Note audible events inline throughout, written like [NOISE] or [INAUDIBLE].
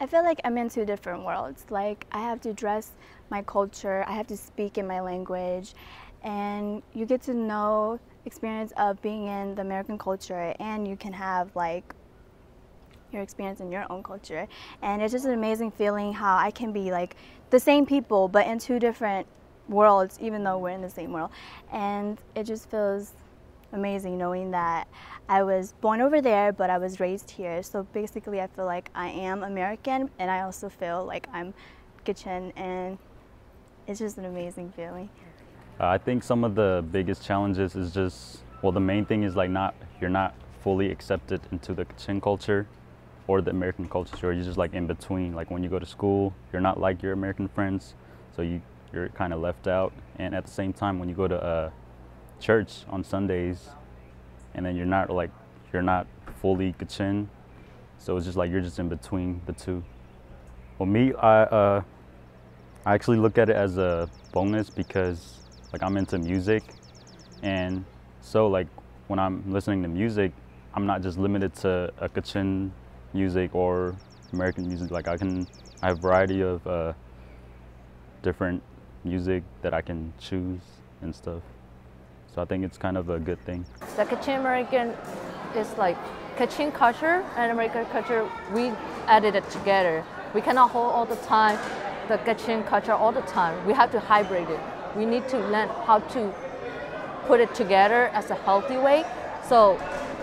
I feel like I'm in two different worlds. Like I have to dress my culture, I have to speak in my language, and you get to know experience of being in the American culture and you can have like your experience in your own culture. And it's just an amazing feeling how I can be like the same people but in two different worlds even though we're in the same world. And it just feels amazing knowing that I was born over there, but I was raised here. So basically, I feel like I am American, and I also feel like I'm Kachin, and it's just an amazing feeling. Uh, I think some of the biggest challenges is just well, the main thing is like not you're not fully accepted into the Kachin culture or the American culture. You're just like in between. Like when you go to school, you're not like your American friends, so you you're kind of left out. And at the same time, when you go to uh, church on Sundays, and then you're not like you're not fully Kachin, so it's just like you're just in between the two. Well, me, I uh, I actually look at it as a bonus because like I'm into music, and so like when I'm listening to music, I'm not just limited to a Kachin music or American music. Like I can, I have a variety of uh, different music that I can choose and stuff. So I think it's kind of a good thing. The Kachin American is like Kachin culture and American culture, we added it together. We cannot hold all the time the Kachin culture all the time. We have to hybrid it. We need to learn how to put it together as a healthy way. So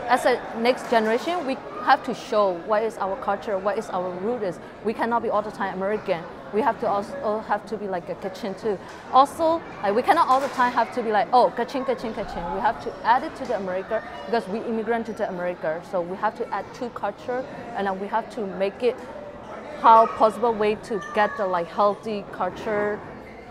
as a next generation, we have to show what is our culture, what is our root is. We cannot be all the time American. We have to also have to be like a Kachin too. Also, like we cannot all the time have to be like, oh, Kachin, Kachin, Kachin. We have to add it to the America because we immigrated to America. So we have to add two culture and then we have to make it how possible way to get the like healthy culture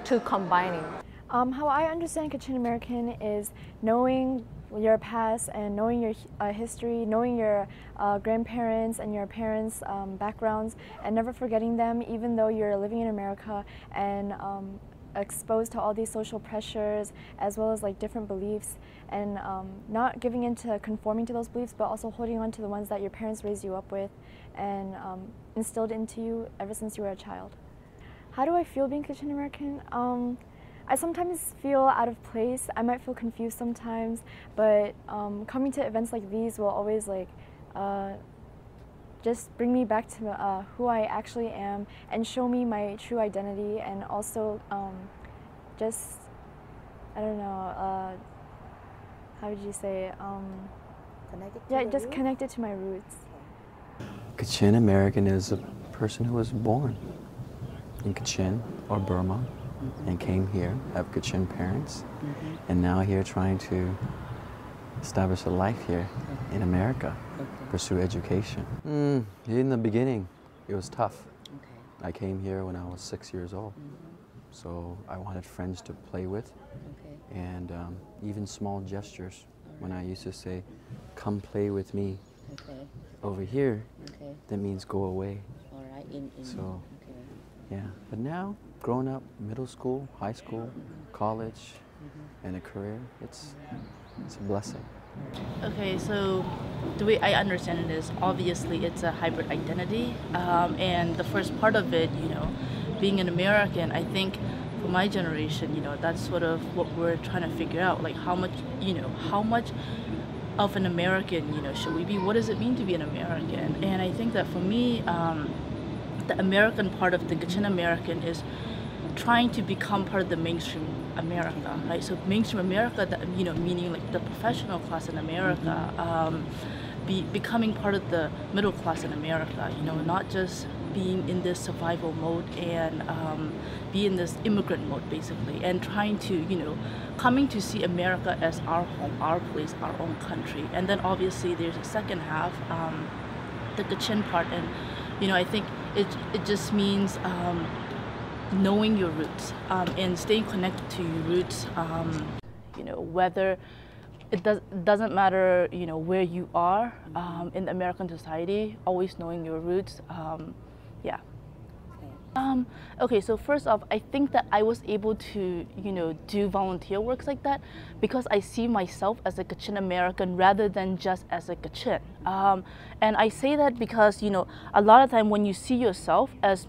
to combining. Um, how I understand Kachin American is knowing your past and knowing your uh, history, knowing your uh, grandparents and your parents' um, backgrounds, and never forgetting them, even though you're living in America and um, exposed to all these social pressures as well as like different beliefs, and um, not giving into conforming to those beliefs, but also holding on to the ones that your parents raised you up with and um, instilled into you ever since you were a child. How do I feel being Kachin American? I sometimes feel out of place. I might feel confused sometimes, but um, coming to events like these will always like uh, just bring me back to uh, who I actually am and show me my true identity and also um, just I don't know uh, how would you say um, connected yeah just roots? connected to my roots. Kachin American is a person who was born in Kachin or Burma. And came here, have Kachin parents, mm-hmm. and now here trying to establish a life here in America, okay. pursue education. Mm, in the beginning, it was tough. Okay. I came here when I was six years old, mm-hmm. so I wanted friends to play with, okay. and um, even small gestures. When I used to say, "Come play with me," over here, that means go away. All right. In, in, so, yeah. But now, growing up, middle school, high school, college, and a career, it's it's a blessing. Okay, so the way I understand it is obviously it's a hybrid identity, um, and the first part of it, you know, being an American, I think for my generation, you know, that's sort of what we're trying to figure out, like how much, you know, how much of an American, you know, should we be? What does it mean to be an American? And I think that for me, um, the American part of the Kachin American is trying to become part of the mainstream America, right? So mainstream America, that, you know, meaning like the professional class in America, um, be becoming part of the middle class in America. You know, not just being in this survival mode and um, be in this immigrant mode basically, and trying to, you know, coming to see America as our home, our place, our own country. And then obviously there's a second half, um, the Kachin part, and you know, I think it it just means. Um, knowing your roots um, and staying connected to your roots. Um, you know, whether it does, doesn't matter, you know, where you are um, in American society, always knowing your roots. Um, yeah. Um, okay, so first off, I think that I was able to, you know, do volunteer works like that because I see myself as a Kachin American rather than just as a Kachin. Um, and I say that because, you know, a lot of time when you see yourself as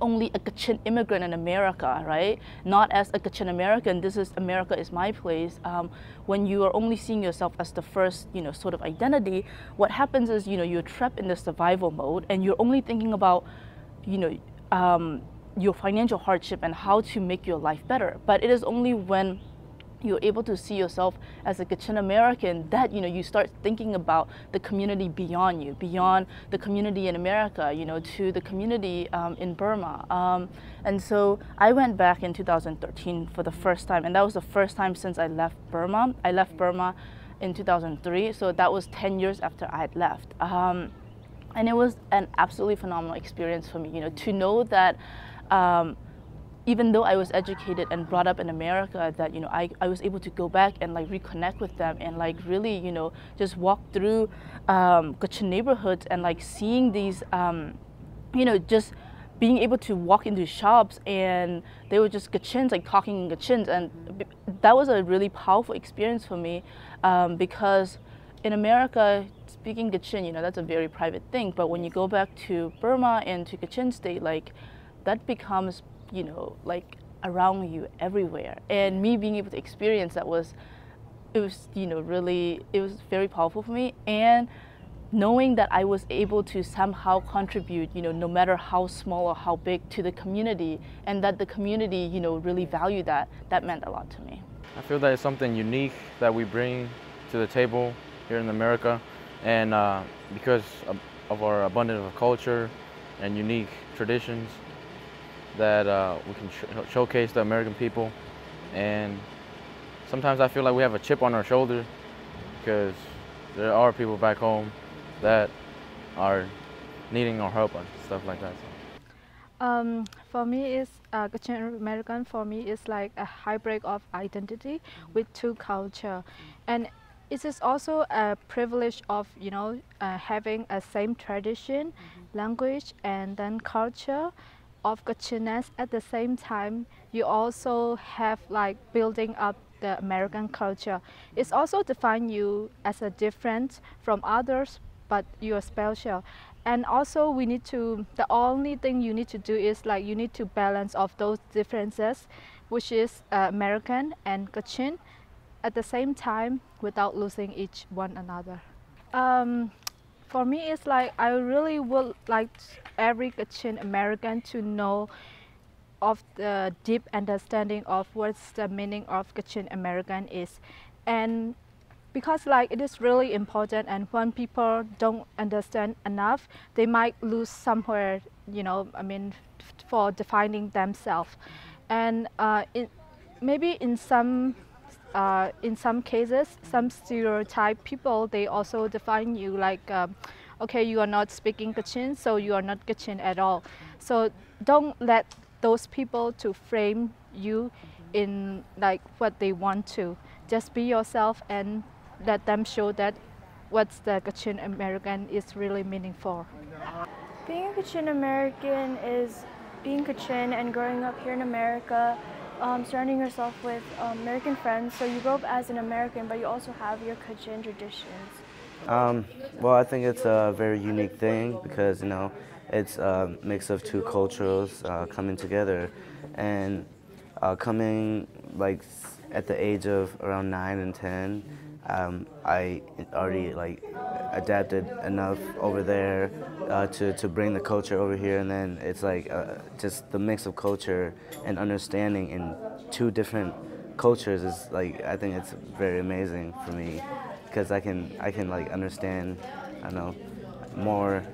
only a Kachin immigrant in America, right? Not as a Kachin American, this is America is my place. Um, when you are only seeing yourself as the first, you know, sort of identity, what happens is, you know, you're trapped in the survival mode and you're only thinking about, you know, um, your financial hardship and how to make your life better. But it is only when you're able to see yourself as a Kachin American that you know you start thinking about the community beyond you, beyond the community in America, you know, to the community um, in Burma. Um, and so I went back in 2013 for the first time, and that was the first time since I left Burma. I left Burma in 2003, so that was 10 years after I had left. Um, and it was an absolutely phenomenal experience for me, you know, to know that um, even though I was educated and brought up in America, that you know I, I was able to go back and like reconnect with them and like really you know just walk through um, neighborhoods and like seeing these um, you know just being able to walk into shops and they were just Kachins like talking in Kachins and that was a really powerful experience for me um, because in America speaking Kachin you know that's a very private thing. But when you go back to Burma and to Kachin state like that becomes you know, like around you everywhere. And me being able to experience that was, it was, you know, really, it was very powerful for me. And knowing that I was able to somehow contribute, you know, no matter how small or how big to the community, and that the community, you know, really valued that, that meant a lot to me. I feel that it's something unique that we bring to the table here in America. And uh, because of, of our abundance of culture and unique traditions, that uh, we can sh showcase the American people. And sometimes I feel like we have a chip on our shoulder because there are people back home that are needing our help and stuff like that. Um, for me, it's uh, American. For me, it's like a hybrid of identity with two culture, and it is also a privilege of you know uh, having a same tradition, language, and then culture of Kachinas at the same time you also have like building up the American culture. It's also define you as a different from others but you are special. And also we need to, the only thing you need to do is like you need to balance of those differences which is uh, American and Kachin at the same time without losing each one another. Um, for me, it's like I really would like every Kachin American to know of the deep understanding of what's the meaning of Kachin American is. And because like it is really important and when people don't understand enough, they might lose somewhere, you know, I mean, for defining themselves. And uh, it, maybe in some uh, in some cases, some stereotype people, they also define you like, um, okay, you are not speaking Kachin, so you are not Kachin at all. So don't let those people to frame you in like what they want to. Just be yourself and let them show that what's the Kachin American is really meaningful. Being a Kachin American is being Kachin and growing up here in America um, surrounding yourself with um, American friends. So you grow up as an American, but you also have your Kachin traditions. Um, well, I think it's a very unique thing because, you know, it's a mix of two cultures uh, coming together. And uh, coming, like, at the age of around 9 and 10, um, I already like adapted enough over there uh, to, to bring the culture over here. And then it's like uh, just the mix of culture and understanding in two different cultures is like I think it's very amazing for me. Because I can I can like understand I know more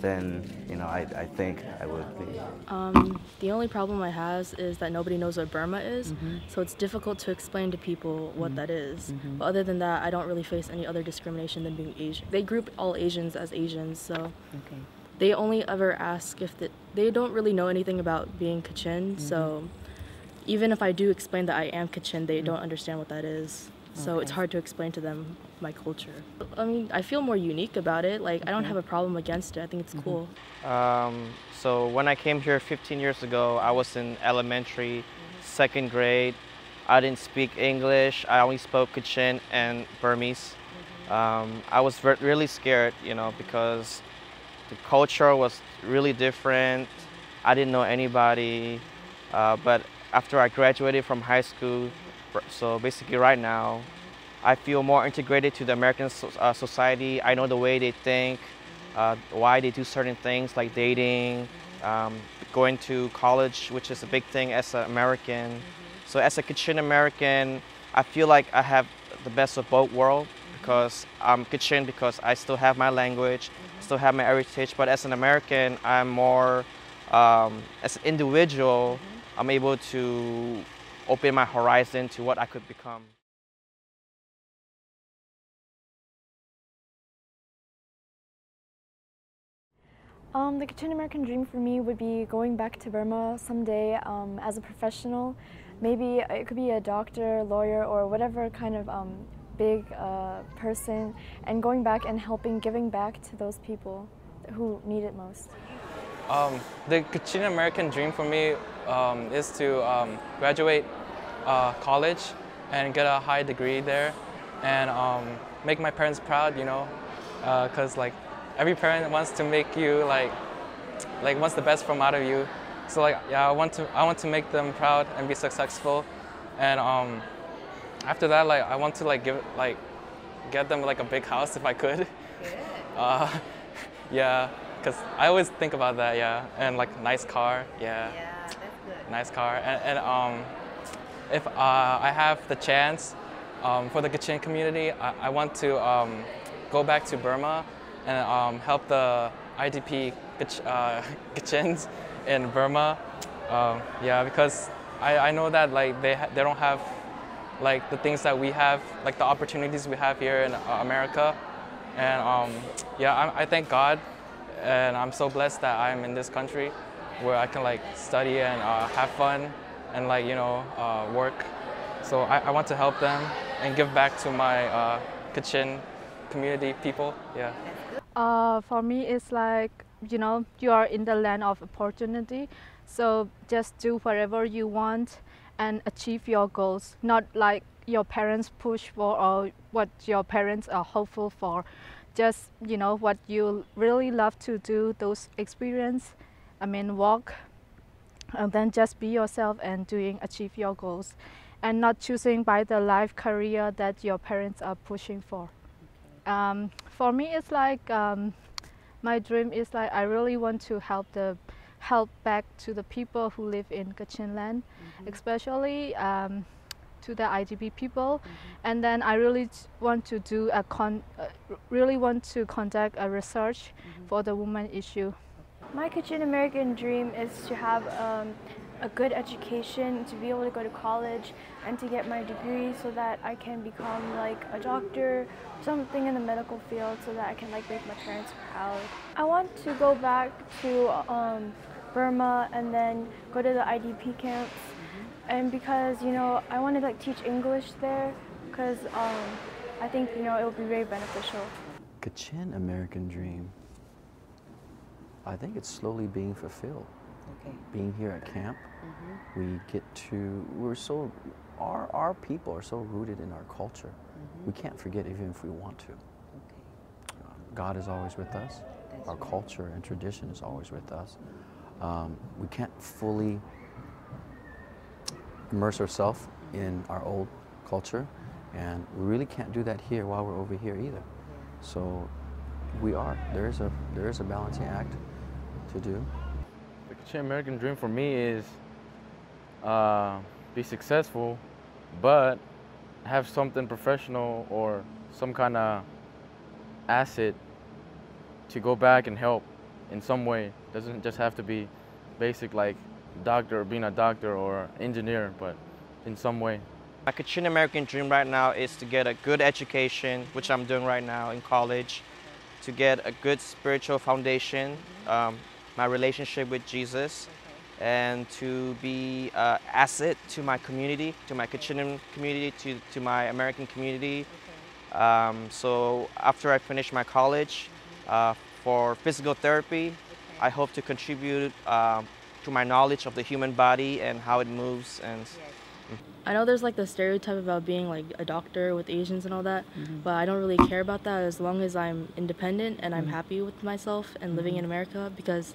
than you know I, I think I would be. Um, the only problem I have is that nobody knows what Burma is, mm -hmm. so it's difficult to explain to people what mm -hmm. that is. Mm -hmm. But other than that, I don't really face any other discrimination than being Asian. They group all Asians as Asians, so okay. they only ever ask if the, they don't really know anything about being Kachin, so even if I do explain that I am Kachin, they don't understand what that is. So it's hard to explain to them my culture. I mean, I feel more unique about it. Like, I don't mm-hmm. have a problem against it. I think it's mm-hmm. cool. Um, so when I came here 15 years ago, I was in elementary, mm-hmm. second grade. I didn't speak English. I only spoke Kachin and Burmese. Um, I was ver- really scared, you know, because the culture was really different. I didn't know anybody. Uh, but after I graduated from high school, so basically right now, I feel more integrated to the American so- uh, society. I know the way they think, uh, why they do certain things like dating, um, going to college, which is a big thing as an American. So as a Kachin American, I feel like I have the best of both worlds because I'm Kachin because I still have my language, still have my heritage, but as an American, I'm more, um, as an individual, I'm able to open my horizon to what I could become. Um, the Kachin American dream for me would be going back to Burma someday um, as a professional. Maybe it could be a doctor, lawyer, or whatever kind of um, big uh, person, and going back and helping, giving back to those people who need it most. Um, the Kachin American dream for me um, is to um, graduate uh, college and get a high degree there and make my parents proud, you know, because like every parent wants to make you like, like wants the best from out of you. So like, yeah, I want to, I want to make them proud and be successful. And um, after that, like, I want to like give, like, get them like a big house if I could. Uh, [LAUGHS] yeah, because I always think about that, yeah. And like nice car, yeah. Yeah, that's good. Nice car. And, and um, if uh, I have the chance um, for the Kachin community, I, I want to um, go back to Burma and um, help the IDP uh, [LAUGHS] in Burma. Um, yeah, because I, I know that like they, they don't have like the things that we have, like the opportunities we have here in uh, America. And um, yeah, I, I thank God, and I'm so blessed that I'm in this country, where I can like study and uh, have fun, and like you know uh, work. So I, I want to help them and give back to my uh, Kachin community people. Yeah. Uh, for me, it's like you know you are in the land of opportunity, so just do whatever you want and achieve your goals. Not like your parents push for or what your parents are hopeful for. Just you know what you really love to do. Those experience, I mean, walk, and then just be yourself and doing achieve your goals, and not choosing by the life career that your parents are pushing for. Um, for me, it's like um, my dream is like I really want to help the help back to the people who live in Kachin land, especially um, to the IDP people, and then I really want to do a con uh, really want to conduct a research for the woman issue. My Kachin American dream is to have um, a good education, to be able to go to college, and to get my degree so that I can become like a doctor, something in the medical field, so that I can like make my parents proud. I want to go back to um, Burma and then go to the IDP camps, and because you know I want to like teach English there, because um, I think you know it will be very beneficial. Kachin American dream, I think it's slowly being fulfilled. Okay. Being here at camp, mm-hmm. we get to, we're so, our, our people are so rooted in our culture. Mm-hmm. We can't forget even if we want to. Um, God is always with us. our culture and tradition is always with us. Um, we can't fully immerse ourselves mm-hmm. in our old culture, and we really can't do that here while we're over here either. So we are. There is a there is a balancing act to do. The American dream for me is uh, be successful, but have something professional or some kind of asset to go back and help in some way. Doesn't just have to be basic like doctor, being a doctor or engineer, but in some way. My Kachin American dream right now is to get a good education, which I'm doing right now in college, to get a good spiritual foundation, um, my relationship with Jesus, and to be uh, asset to my community, to my Kachin community, to, to my American community. Um, so after I finish my college uh, for physical therapy, I hope to contribute uh, to my knowledge of the human body and how it moves and I know there's like the stereotype about being like a doctor with Asians and all that, Mhm. but I don't really care about that as long as I'm independent and I'm Mhm. happy with myself and living Mhm. in America because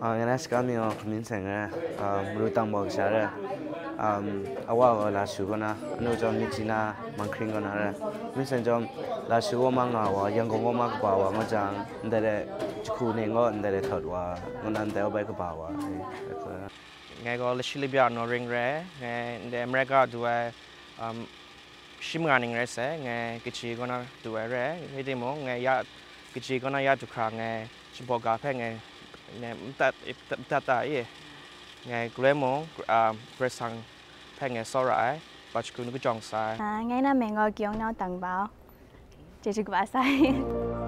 anganas kami o minsan nga mrutang bog sara awa o la shugo na ano jom michi na mangkring na ra minsan jom la shugo ma nga wa yang gong ma ba wa ma jang ndare khu ne ngo ndare thot wa ngo nan deo bai ko ba wa ngai go la shili bya no ring re ngai de america du wa um shim nga ning re se ngai kichi go na du wa re ngai de mo ngai ya kichi go na ya tu kha ngai chibo ga phe ngai nè ta ta ta ye ngày gremo gresang thay ngày sau rải bà chú cũng chọn sai à ngày nào mẹ ngồi kiểu nào tặng bảo chỉ chỉ bà sai [LAUGHS]